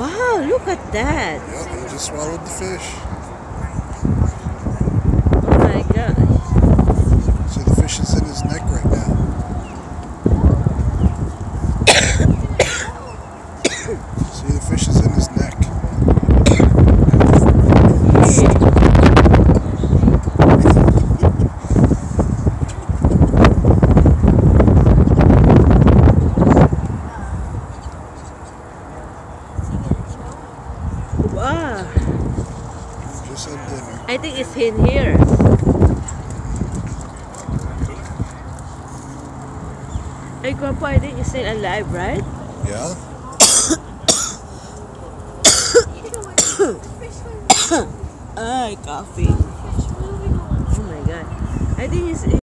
look at that. Yep, he just swallowed the fish. Oh my gosh. See, the fish is in his neck right now. See, the fish is in his neck. Wow. Just had dinner. I think it's in here. Hey, Grandpa, I think it's still alive, right? Yeah? Ay, coffee. Oh my god. I think it's